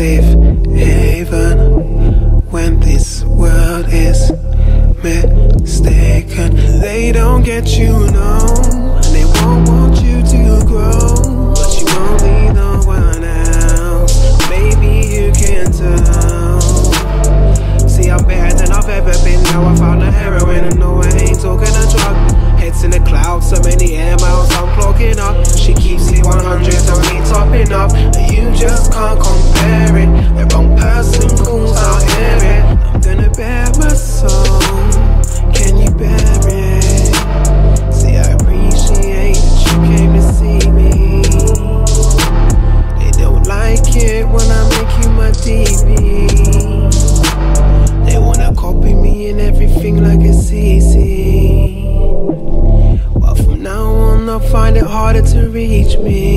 safe haven when this world is mistaken. They don't get you, no, they won't. you just can't compare it. The wrong person calls out hear it I'm gonna bear my soul. Can you bear it? See I appreciate that you came to see me. They don't like it when I make you my DB They wanna copy me and everything like it's easy But from now on I'll find it harder to reach me.